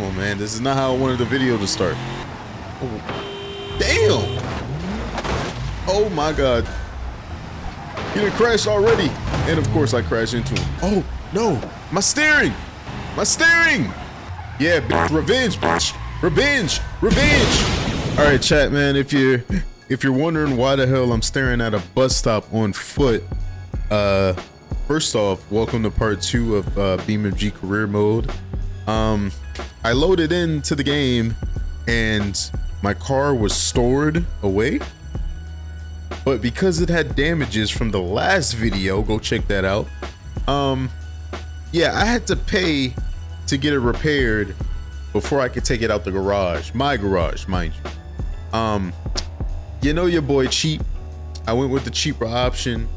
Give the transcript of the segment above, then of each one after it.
Oh man, this is not how I wanted the video to start. Oh, damn! Oh my god. He done crashed already. And of course I crashed into him. Oh, no. My steering! My steering! Yeah, bitch, revenge, bitch. Revenge! Revenge! Alright, chat man, if you're if you're wondering why the hell I'm staring at a bus stop on foot, uh first off, welcome to part two of uh BeamNG career mode. Um I loaded into the game and my car was stored away. But because it had damages from the last video go check that out. Um yeah i had to pay to get it repaired before i could take it out the garage. My garage mind you. Um you know your boy cheap? I went with the cheaper option.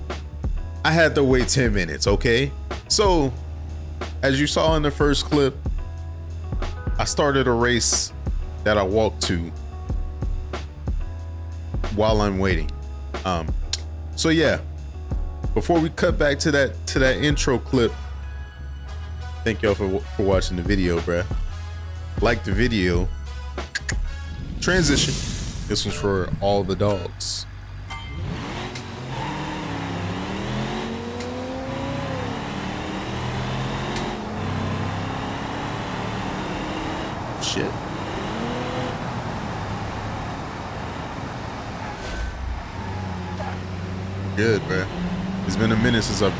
I had to wait 10 minutes okay? So as you saw in the first clip i started a race that i walked to while i'm waiting um, so yeah, before we cut back to that to that intro clip, thank y'all for for watching the video, bruh. Like the video. Transition. This one's for all the dogs. Shit. Good, bro. It's been a minute since I've.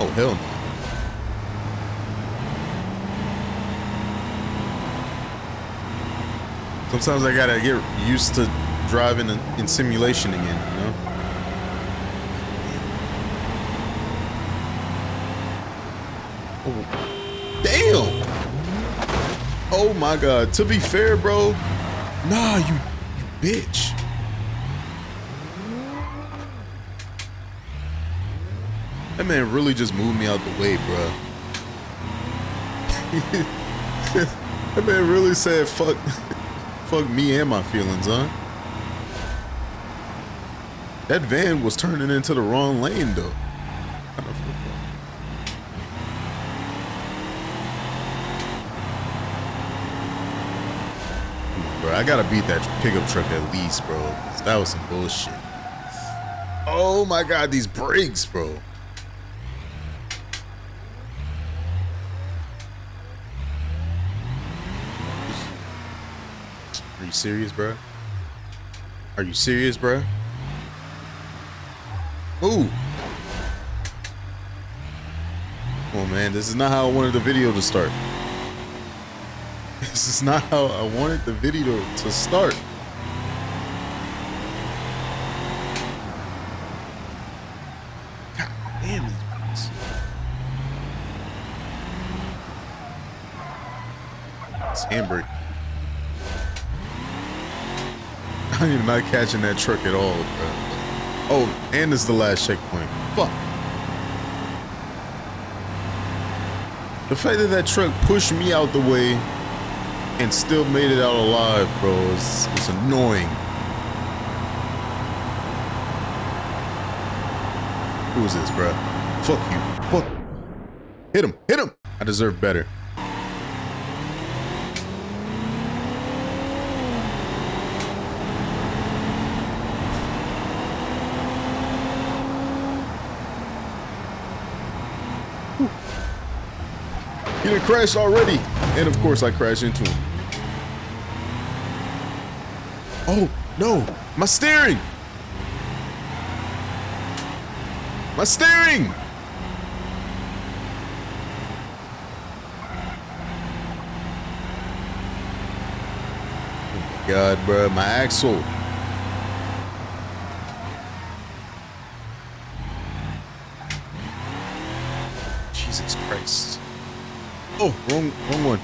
Oh hell no. Sometimes I gotta get used to driving in, in simulation again, you know. Oh, damn! Oh my god. To be fair, bro. Nah, you, you bitch. That man really just moved me out the way, bro. that man really said fuck fuck me and my feelings, huh? That van was turning into the wrong lane though. Bro, I gotta beat that pickup truck at least, bro. That was some bullshit. Oh my god, these brakes, bro. You serious, bro? Are you serious, bro? Ooh. Oh man, this is not how I wanted the video to start. This is not how I wanted the video to start. God damn these bikes. It's handbrake. I am not catching that truck at all, bro. Oh, and it's the last checkpoint. Fuck. The fact that that truck pushed me out the way and still made it out alive, bro, is, is annoying. Who is this, bro? Fuck you. Fuck. Hit him. Hit him. I deserve better. Crashed already. And of course I crashed into him. Oh, no. My steering. My steering. Oh God, bro. My axle. Jesus Christ. Oh, wrong, wrong one.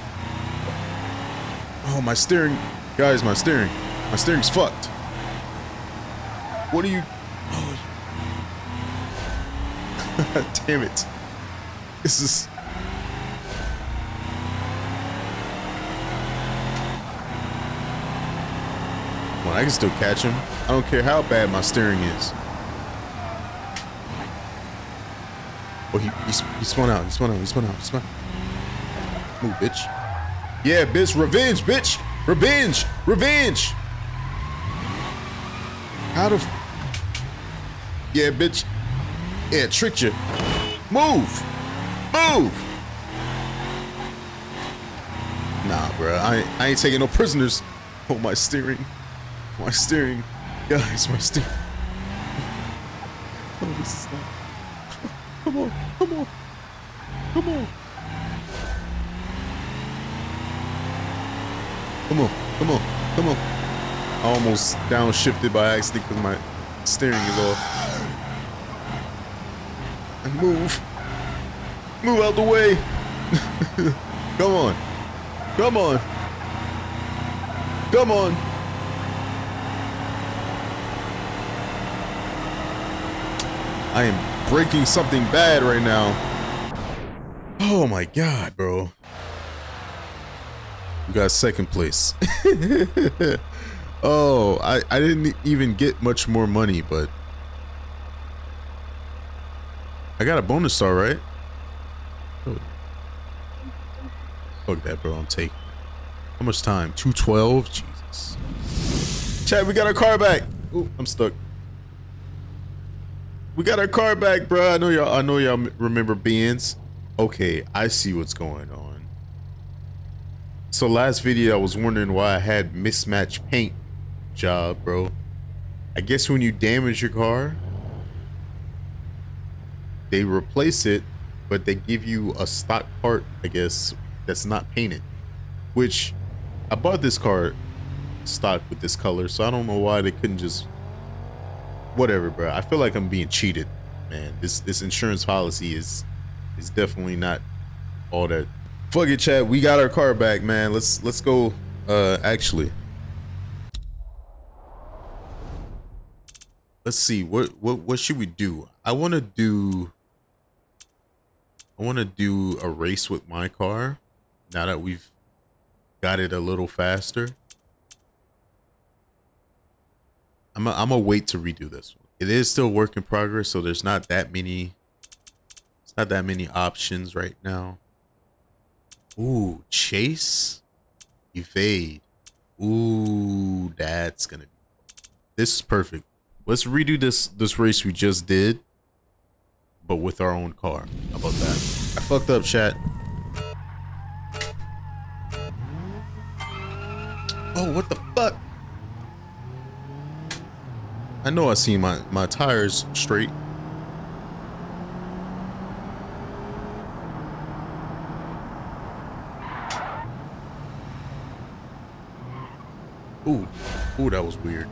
Oh, my steering. Guys, my steering. My steering's fucked. What are you... Oh. Damn it. This is... Well, I can still catch him. I don't care how bad my steering is. Oh, he, he, he spun out. He spun out. He spun out. He spun out. Move, bitch. Yeah, bitch, revenge, bitch. Revenge, revenge. How the... Yeah, bitch. Yeah, tricked you. Move. Move. Nah, bro. I, I ain't taking no prisoners. Oh, my steering. My steering. Guys, my steering. Oh, this is not... Come on, come on. Come on. Come on, come on, come on. I almost downshifted by accident because my steering is off. And move. Move out the way. come on. Come on. Come on. I am breaking something bad right now. Oh my god, bro. You got second place. oh, I, I didn't even get much more money, but I got a bonus star, right? Oh. Fuck that, bro. I'm taking. How much time? 212? Jesus. Chat, we got our car back. Ooh, I'm stuck. We got our car back, bro. I know y'all. I know y'all remember Benz. Okay, I see what's going on. So last video, I was wondering why I had mismatched paint job, bro. I guess when you damage your car, they replace it, but they give you a stock part, I guess, that's not painted. Which I bought this car stock with this color, so I don't know why they couldn't just whatever, bro. I feel like I'm being cheated, man. This this insurance policy is is definitely not all that. Fuck it, chat. We got our car back, man. Let's let's go. Uh, actually, let's see. What what what should we do? I want to do. I want to do a race with my car. Now that we've got it a little faster. I'm i I'm gonna wait to redo this one. It is still work in progress, so there's not that many. It's not that many options right now. Ooh, chase, evade. Ooh, that's gonna. be This is perfect. Let's redo this this race we just did, but with our own car. How about that? I fucked up, chat. Oh, what the fuck? I know I see my my tires straight. Ooh, ooh, that was weird.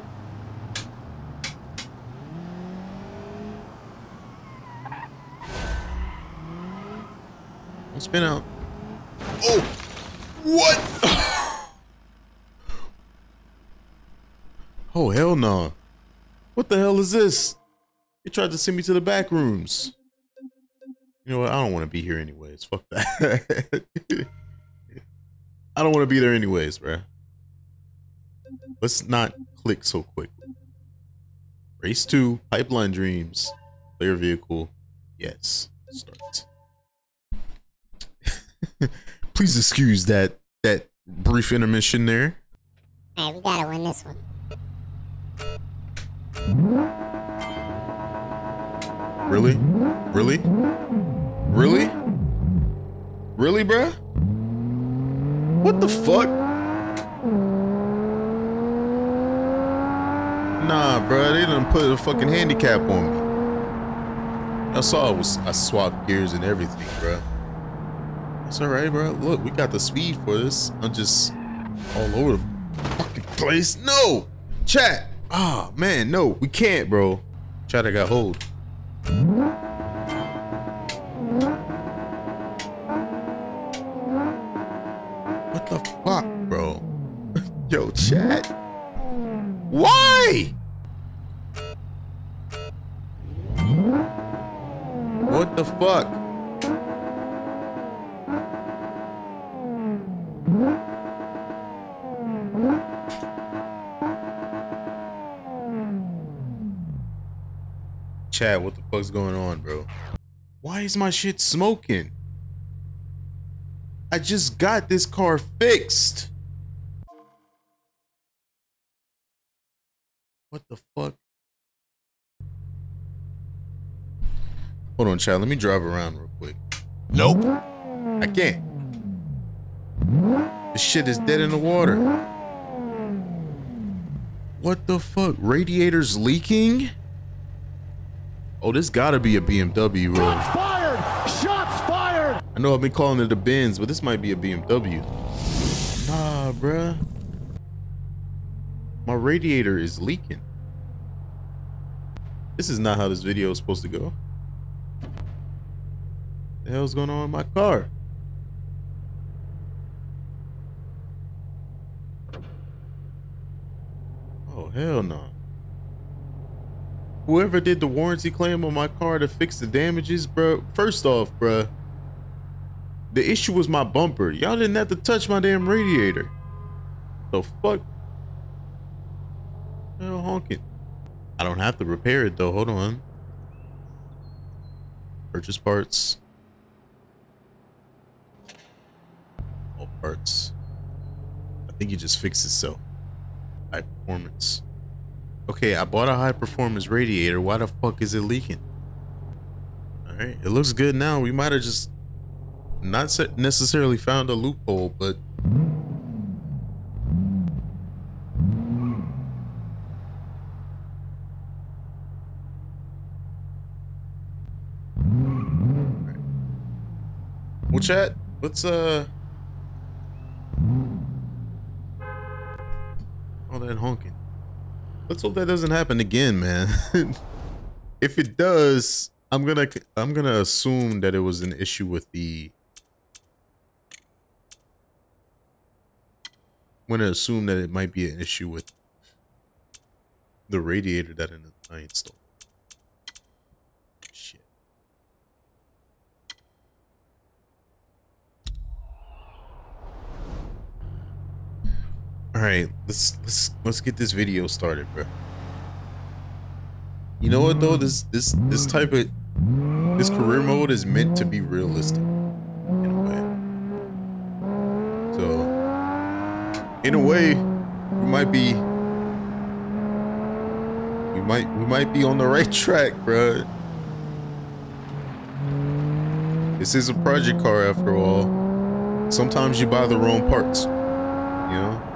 Spin out. Oh, what? oh hell no! What the hell is this? You tried to send me to the back rooms. You know what? I don't want to be here anyways. Fuck that. I don't want to be there anyways, bruh. Let's not click so quick. Race 2, Pipeline Dreams. Player vehicle. Yes. Start. Please excuse that that brief intermission there. Alright, we gotta win this one. Really? Really? Really? Really, bruh? What the fuck? Nah, bruh, they done put a fucking handicap on me. I saw it was I swapped gears and everything, bruh. It's alright, bro. Look, we got the speed for this. I'm just all over the fucking place. No! Chat! Ah, man, no, we can't, bro. Chat, I got hold. Fuck's going on, bro? Why is my shit smoking? I just got this car fixed. What the fuck? Hold on, child. Let me drive around real quick. Nope. I can't. This shit is dead in the water. What the fuck? Radiators leaking? Oh, this gotta be a BMW, bro. Shots fired! Shots fired! I know I've been calling it a Benz, but this might be a BMW. Nah, bruh. My radiator is leaking. This is not how this video is supposed to go. The hell's going on in my car? Oh, hell no. Whoever did the warranty claim on my car to fix the damages, bro. First off, bro, The issue was my bumper. Y'all didn't have to touch my damn radiator. The fuck? Hell honking. I don't have to repair it though. Hold on. Purchase parts. All parts. I think you just fixed itself. High performance. Okay, I bought a high performance radiator. Why the fuck is it leaking? Alright, it looks good now. We might have just not necessarily found a loophole, but well, chat. Let's uh. All that honking. Let's hope that doesn't happen again, man. if it does, I'm gonna I'm gonna assume that it was an issue with the I'm gonna assume that it might be an issue with the radiator that I installed. Shit. All right, let's let's let's get this video started, bro. You know what though? This this this type of this career mode is meant to be realistic in a way. So in a way, we might be we might we might be on the right track, bro. This is a project car after all. Sometimes you buy the wrong parts, you know?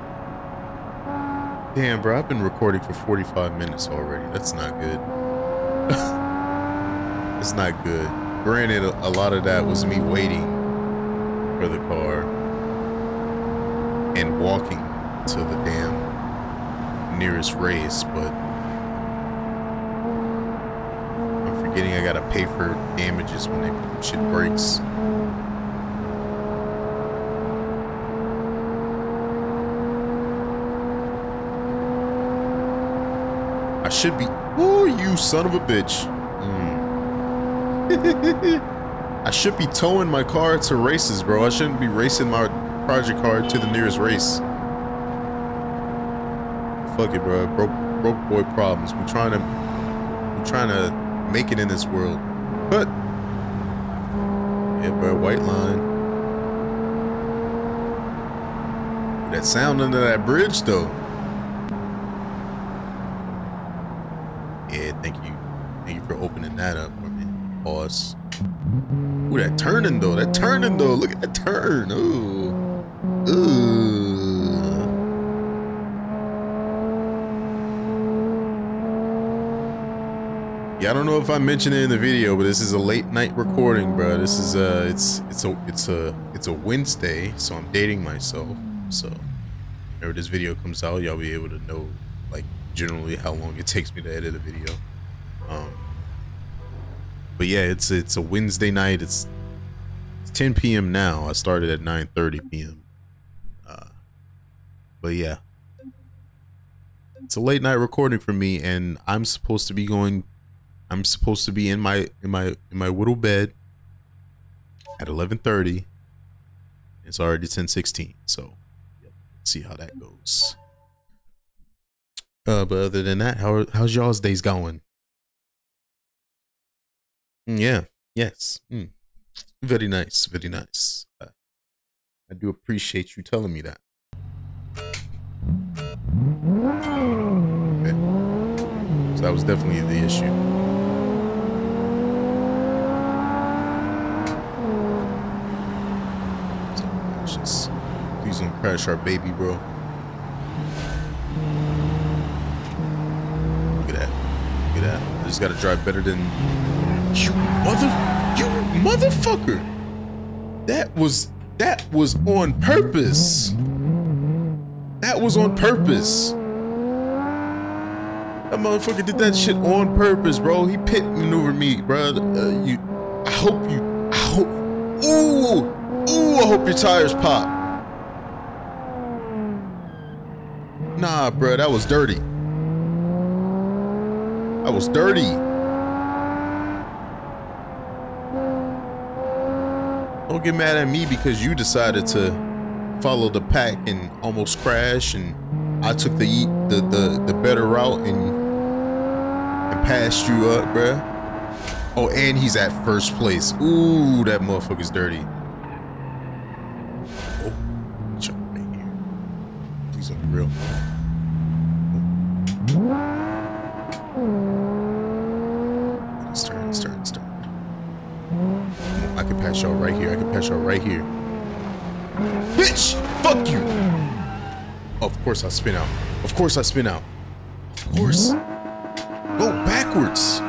Damn, bro, I've been recording for 45 minutes already. That's not good. it's not good. Granted, a, lot of that was me waiting for the car and walking to the damn nearest race, but I'm forgetting I gotta pay for damages when that shit breaks. Should be. Oh, you son of a bitch. Mm. I should be towing my car to races, bro. I shouldn't be racing my project car to the nearest race. Fuck it, bro. Broke, broke boy problems. We're trying to, we're trying to make it in this world. But yeah, bro. White line. That sound under that bridge, though. Yeah, thank you. Thank you for opening that up for Pause. Ooh, that turning though. That turning though. Look at that turn. Ooh. Ooh. Yeah, I don't know if I mentioned it in the video, but this is a late night recording, bro. This is uh it's it's a it's a it's a Wednesday, so I'm dating myself. So whenever this video comes out, y'all be able to know like generally how long it takes me to edit a video. But yeah, it's it's a Wednesday night. It's, it's 10 p.m. now. I started at 9:30 p.m. Uh, but yeah, it's a late night recording for me, and I'm supposed to be going. I'm supposed to be in my in my in my little bed at 11:30. It's already 10:16, so see how that goes. Uh, but other than that, how how's y'all's days going? Mm, yeah, yes, mm. very nice, very nice. Uh, I do appreciate you telling me that. Okay. So that was definitely the issue. Just, please don't crash our baby, bro. Look at that. Look at that. I just gotta drive better than you mother you motherfucker. That was that was on purpose. That was on purpose. That motherfucker did that shit on purpose, bro. He pit maneuvered me, bro. Uh, you, I hope you, I hope. Ooh, ooh, I hope your tires pop. Nah, bro, that was dirty. That was dirty. Don't get mad at me because you decided to follow the pack and almost crash, and I took the the the, the better route and and passed you up, bruh. Oh, and he's at first place. Ooh, that motherfucker's dirty. Oh, jump right here. Don't be real. Let's turn, let's turn, let's turn. Y'all right here. I can pass y'all right here. Bitch! Fuck you! Of course I spin out. Of course I spin out. Of course. Go backwards.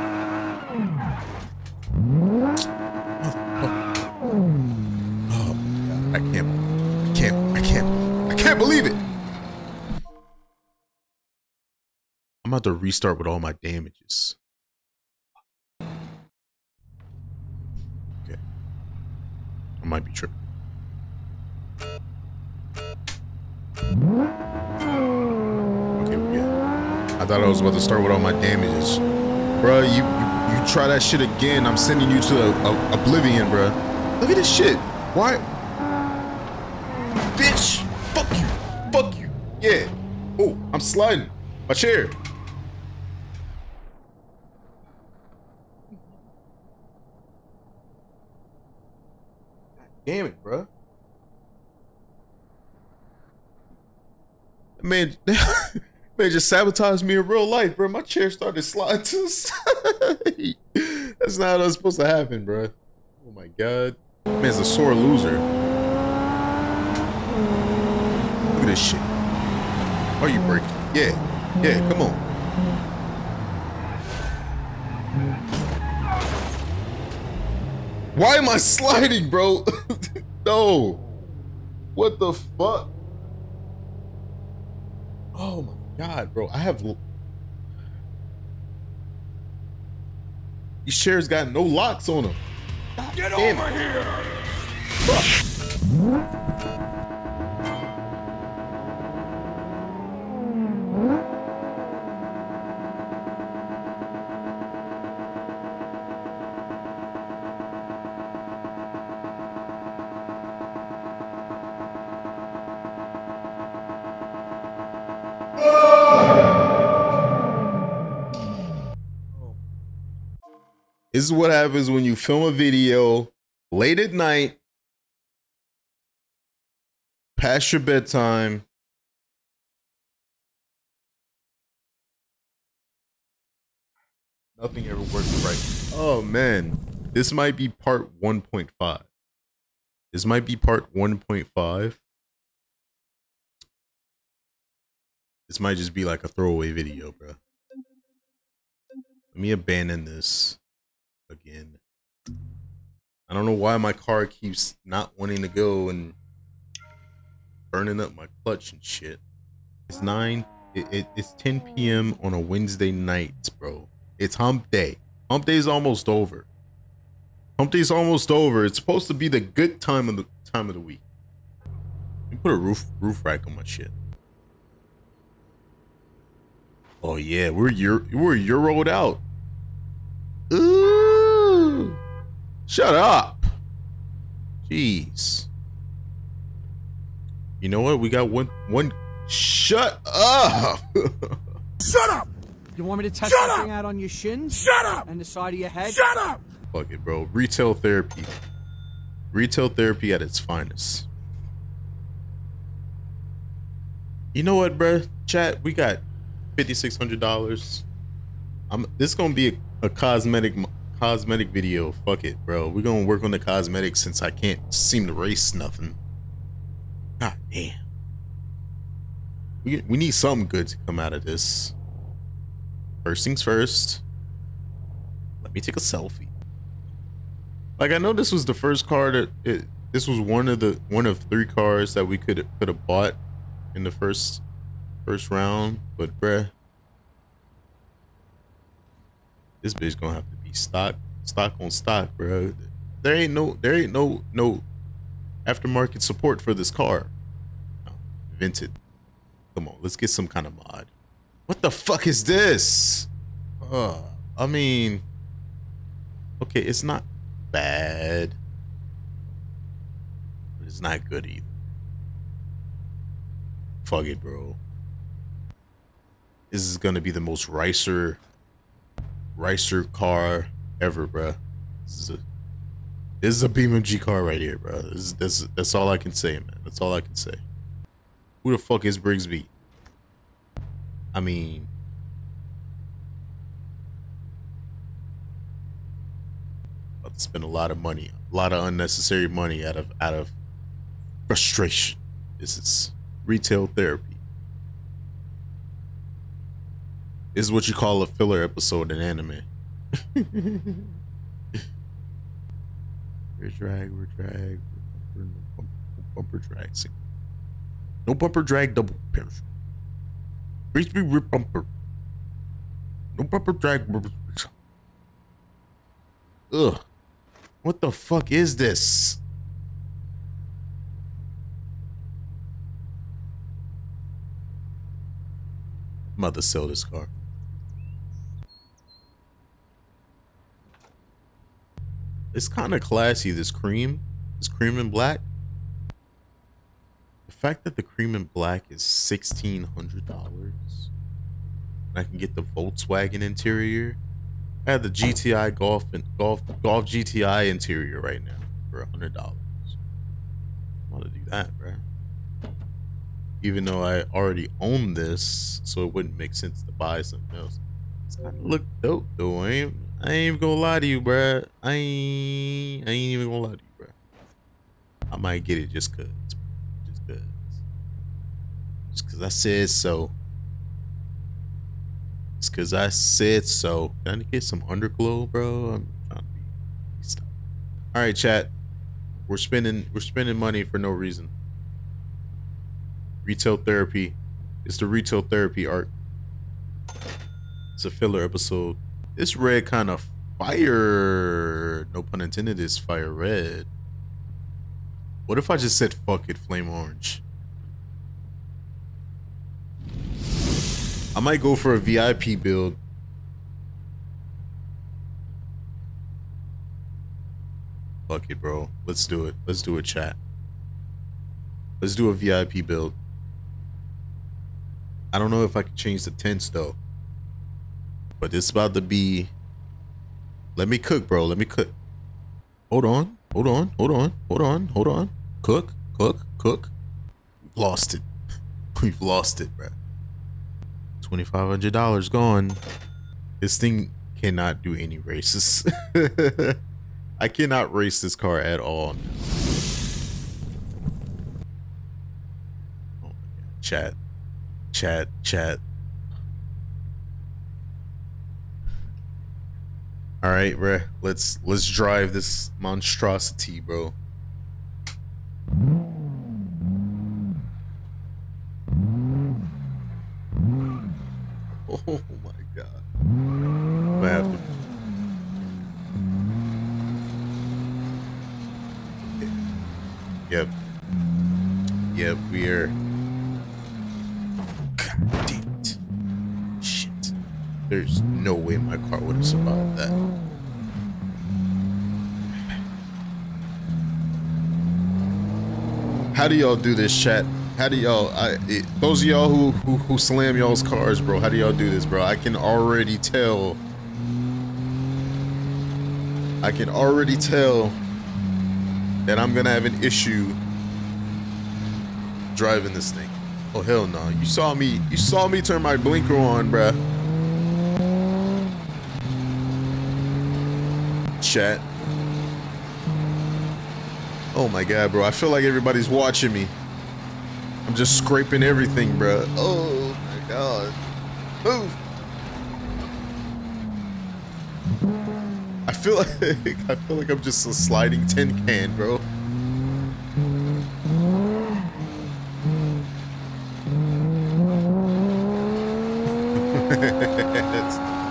Motherfucker. Oh my god. I can't. I can't. I can't. I can't believe it. I'm about to restart with all my damages. I might be tripping. Okay, we good. I thought I was about to start with all my damages. Bruh, you, you, you try that shit again, I'm sending you to a, a, oblivion, bruh. Look at this shit. Why? Bitch! Fuck you! Fuck you! Yeah. Oh, I'm sliding. My chair. Damn it, bruh. Man, man just sabotaged me in real life, bro. My chair started sliding to the side. That's not how that's supposed to happen, bro. Oh my god. Man's a sore loser. Look at this shit. Are you breaking? Yeah, yeah, come on. Why am I sliding, bro? no. What the fuck? Oh my god, bro. I have these chairs got no locks on them. Get Damn over here! This is what happens when you film a video late at night, past your bedtime. Nothing ever works right. Oh man, this might be part 1.5. This might be part 1.5. This might just be like a throwaway video, bro. Let me abandon this again. I don't know why my car keeps not wanting to go and burning up my clutch and shit. It's 9 it, it, it's 10 p.m. on a Wednesday night, bro. It's hump day. Hump day is almost over. Hump day is almost over. It's supposed to be the good time of the time of the week. Me put a roof roof rack on my shit. Oh yeah, we're Euro, we're Euroed out. Ooh, shut up. Jeez. You know what? We got one one. Shut up. Shut up! You want me to test Shut that up! thing out on your shins Shut up! and the side of your head? Shut up! Fuck it, bro. Retail therapy. Retail therapy at its finest. You know what, bro? Chat, we got fifty six hundred dollars. I'm. This is gonna be a, a cosmetic cosmetic video. Fuck it, bro. We're gonna work on the cosmetics since I can't seem to race nothing. God damn. We we need something good to come out of this. First things first. Let me take a selfie. Like I know this was the first car that it, this was one of the one of three cars that we could could have bought in the first first round, but bruh, this bitch gonna have to be stock stock on stock, bro. There ain't no there ain't no no aftermarket support for this car. No, vinted. Come on, let's get some kind of mod. What the fuck is this? Uh, I mean, okay, it's not bad, but it's not good either. Fuck it, bro. This is gonna be the most ricer, ricer car ever, bro. This is a, this is a BeamNG car right here, bro. This is, that's that's all I can say, man. That's all I can say. Who the fuck is Brigsby? I mean, about to spend a lot of money, a lot of unnecessary money out of out of frustration. This is retail therapy. This is what you call a filler episode in anime. we're drag, we're drag, bumper, no bumper, bumper drag. No bumper drag, double parachute. Frisbee rip bumper. No bumper drag. Ugh. What the fuck is this? About sell this car. It's kind of classy, this cream. This cream and black. The fact that the cream and black is $1,600. I can get the Volkswagen interior. I have the GTI Golf and Golf Golf GTI interior right now for hundred dollars. I want to do that, bro. Even though I already own this, so it wouldn't make sense to buy something else. It's kind of look dope though. Ain't, I ain't even gonna lie to you, bro. I ain't, I ain't even gonna lie to you, bro. I might get it just cause, just cause, just cause I said so. It's cause I said so. Trying to get some underglow, bro. I'm trying to be. Stop. All right, chat. We're spending we're spending money for no reason. Retail therapy. It's the retail therapy arc. It's a filler episode. This red kind of fire. No pun intended. Is fire red. What if I just said fuck it, flame orange? I might go for a VIP build. Fuck it, bro. Let's do it. Let's do a chat. Let's do a VIP build. I don't know if I can change the tents though. But it's about to be Let me cook, bro. Let me cook. Hold on. Hold on. Hold on. Hold on. Hold on. Cook. Cook. Cook. We've lost it. We've lost it, bro. $2,500 gone. This thing cannot do any races. I cannot race this car at all. Oh. Chat. Chat. Chat. All right, bro. Let's let's drive this monstrosity, bro. Oh my god. I have to. Yep. Yep, we are. God damn it. Shit. There's no way my car would have survived that. How do y'all do this, chat? How do y'all? I it, those of y'all who, who who slam y'all's cars, bro. How do y'all do this, bro? I can already tell. I can already tell that I'm gonna have an issue driving this thing. Oh hell no! You saw me. You saw me turn my blinker on, bruh. Chat. Oh my god, bro! I feel like everybody's watching me. I'm just scraping everything, bro. Oh my god. Move. I feel like I feel like I'm just a sliding tin can, bro.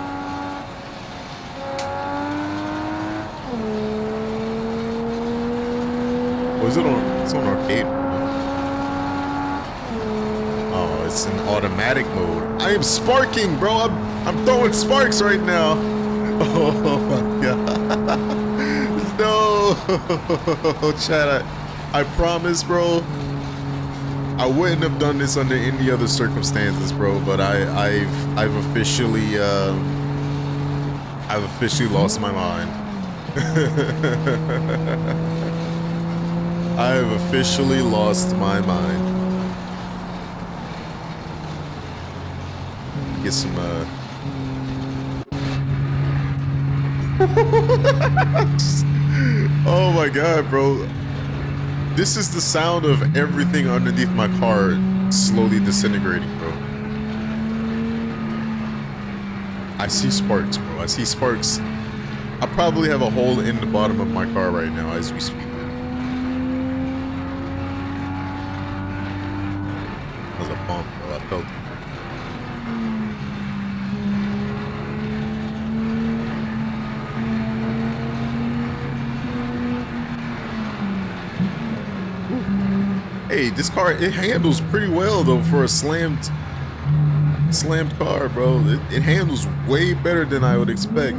Was it on? It's on arcade. Oh, it's in automatic mode. I am sparking, bro. I'm I'm throwing sparks right now. Oh my god. No, chat. I, I promise, bro. I wouldn't have done this under any other circumstances, bro. But I, I've, I've officially, um, I've officially lost my mind. I have officially lost my mind. Get some, uh... oh my god, bro. This is the sound of everything underneath my car slowly disintegrating, bro. I see sparks, bro. I see sparks. I probably have a hole in the bottom of my car right now as we speak. Hey, this car it handles pretty well though for a slammed slammed car, bro. It, it handles way better than I would expect.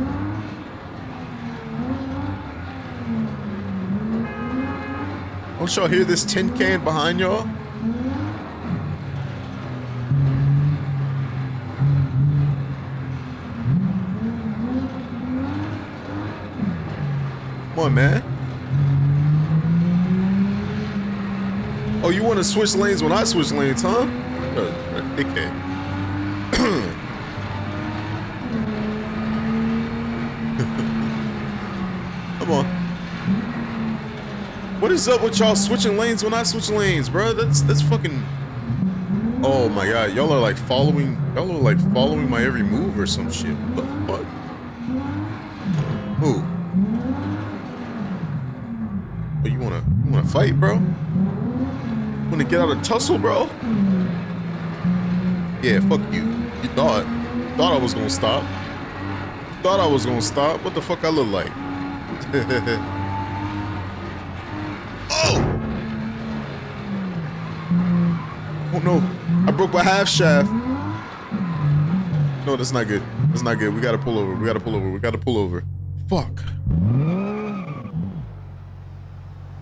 Don't y'all hear this tin can behind y'all? Man. Oh, you want to switch lanes when I switch lanes, huh? Uh, uh, dickhead. Come on. What is up with y'all switching lanes when I switch lanes, bro? That's that's fucking. Oh my god, y'all are like following. Y'all are like following my every move or some shit. What the fuck? Fight, bro? Want to get out of tussle, bro? Yeah, fuck you. You thought. Thought I was gonna stop. Thought I was gonna stop. What the fuck I look like? oh! Oh no. I broke my half shaft. No, that's not good. That's not good. We gotta pull over. We gotta pull over. We gotta pull over. Fuck.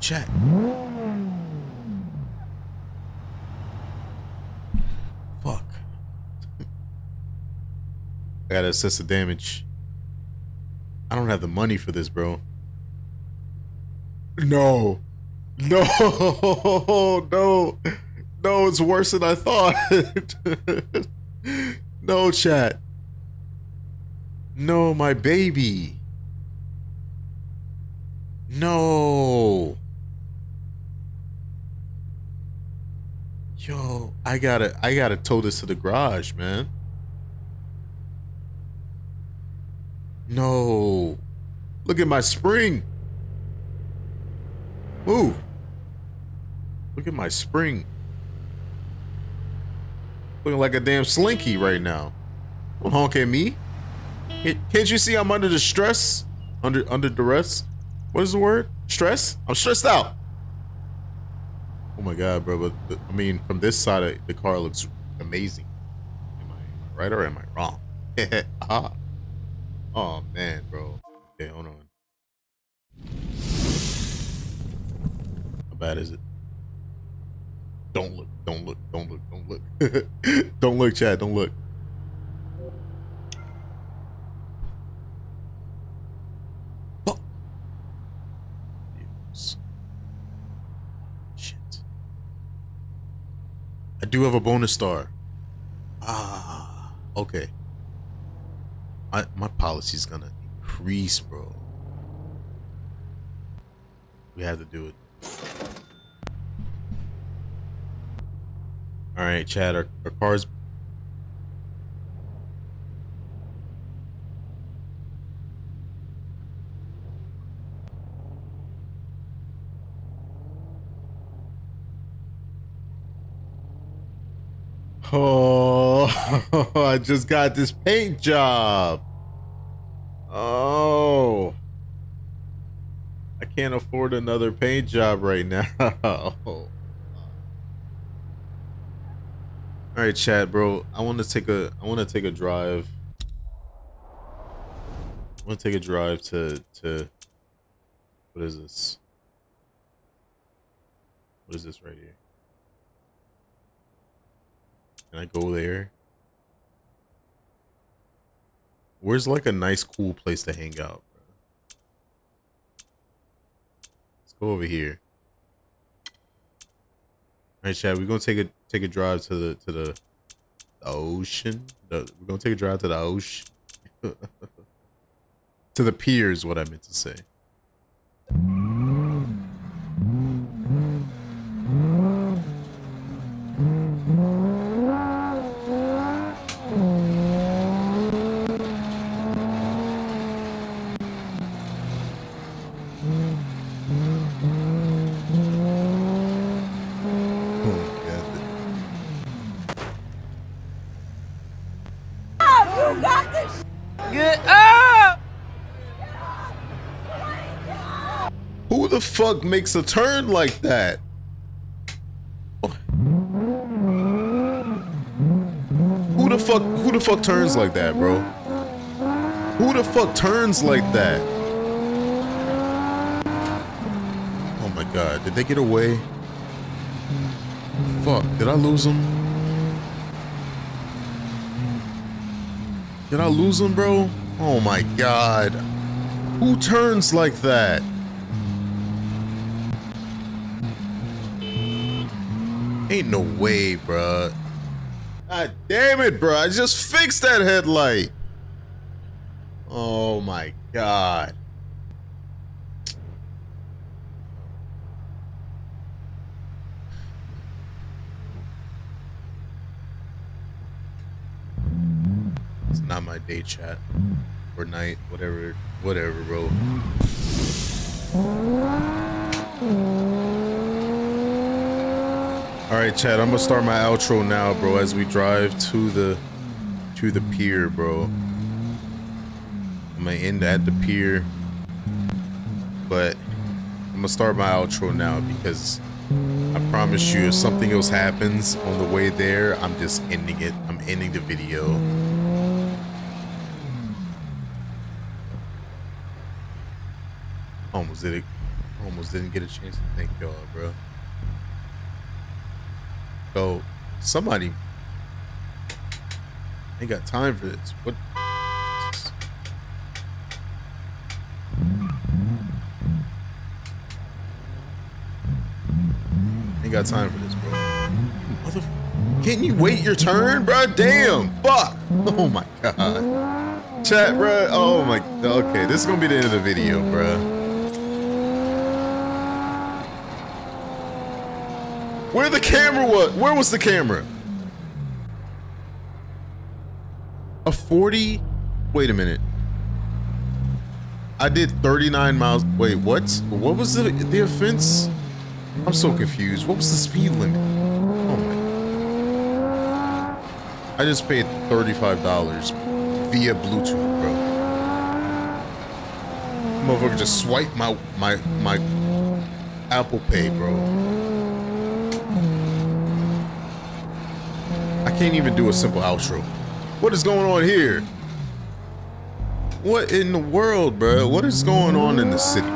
Chat. Fuck. I gotta assess the damage. I don't have the money for this, bro. No. No. No. No, it's worse than I thought. no, chat. No, my baby. No. Yo, I gotta, I gotta tow this to the garage, man. No. Look at my spring. Ooh. Look at my spring. Looking like a damn slinky right now. Don't honk at me. Can't you see I'm under the stress? Under under duress? What is the word? Stress? I'm stressed out. Oh my god, bro! But, but I mean, from this side, of the car looks amazing. Am I, am I right or am I wrong? ah. Oh man, bro. Okay, hold on. How bad is it? Don't look! Don't look! Don't look! Don't look! don't look, chat! Don't look! Fuck. Yes. Shit. I do have a bonus star. Ah, okay. My my policy's gonna increase, bro. We have to do it. All right, chat. Our, our car's Oh, I just got this paint job. Oh. I can't afford another paint job right now. All right, Chat, bro. I want to take a I want to take a drive. I want to take a drive to to what is this? What is this right here? Can I go there? Where's like a nice, cool place to hang out? Bro? Let's go over here. All right, Chat. We're gonna take a take a drive to the to the, the ocean. The, we're gonna take a drive to the ocean. to the pier is what I meant to say. Makes a turn like that? Who the fuck who the fuck turns like that, bro? Who the fuck turns like that? Oh my god, did they get away? Fuck, did I lose them? Did I lose them, bro? Oh my god. Who turns like that? Ain't no way, bruh. God damn it, bruh. I just fixed that headlight. Oh my god. It's not my day chat or night, whatever, whatever, bro. All right, Chat. I'm gonna start my outro now, bro. As we drive to the to the pier, bro. I'm gonna end at the pier, but I'm gonna start my outro now because I promise you, if something else happens on the way there, I'm just ending it. I'm ending the video. Almost did it. Almost didn't get a chance to thank y'all, bro. So somebody ain't got time for this. What? Ain't got time for this, bro. Mother, can't you wait your turn, bro? Damn, fuck. Oh my god. Chat, bro. Oh my. Okay, this is gonna be the end of the video, bro. Where the camera was? Where was the camera? A 40? Wait a minute. I did 39 miles. Wait, what? What was the the offense? I'm so confused. What was the speed limit? Oh my. I just paid $35 via Bluetooth, bro. Motherfucker just swipe my my my Apple Pay, bro. Can't even do a simple outro. What is going on here? What in the world, bro? What is going on in the city?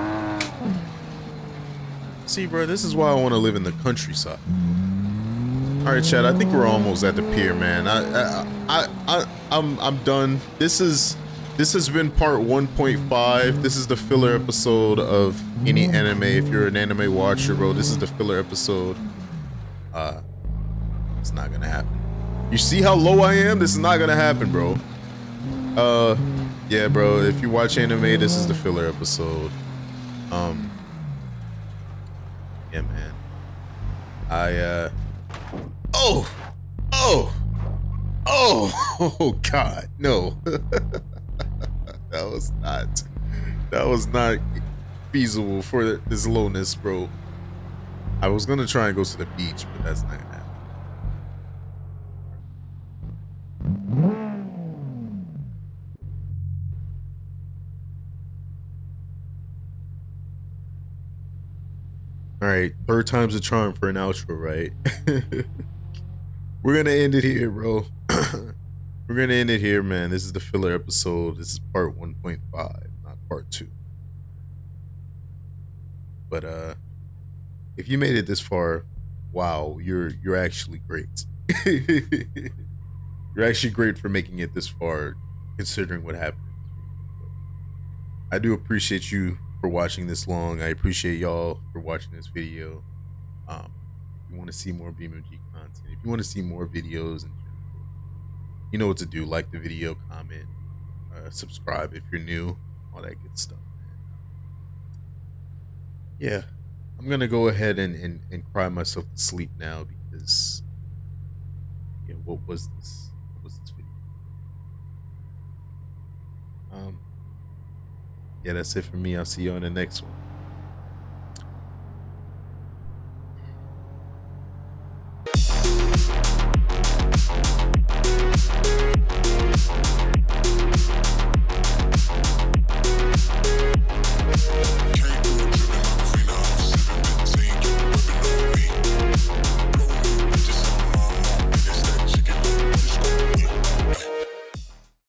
See, bro, this is why I want to live in the countryside. All right, Chat. I think we're almost at the pier, man. I, I, I, I I'm, I'm done. This is, this has been part 1.5. This is the filler episode of any anime. If you're an anime watcher, bro, this is the filler episode. Uh, It's not gonna happen. You see how low I am? This is not gonna happen, bro. Uh, yeah, bro. If you watch anime, this is the filler episode. Um, yeah, man. I uh, oh, oh, oh, oh, God, no. that was not. That was not feasible for this lowness, bro. I was gonna try and go to the beach, but that's not gonna happen. All right, third time's a charm for an outro, right? We're gonna end it here, bro. We're gonna end it here, man. This is the filler episode. This is part 1.5, not part two. But uh if you made it this far, wow, you're you're actually great. you're actually great for making it this far, considering what happened. I do appreciate you for watching this long. I appreciate y'all for watching this video. Um, if you want to see more BeamNG content, if you want to see more videos general, you know what to do. Like the video, comment, uh, subscribe if you're new, all that good stuff. Yeah, I'm gonna go ahead and, and, and cry myself to sleep now because yeah, what was this? What was this video? Um yeah, that's it for me. I'll see you on the next one.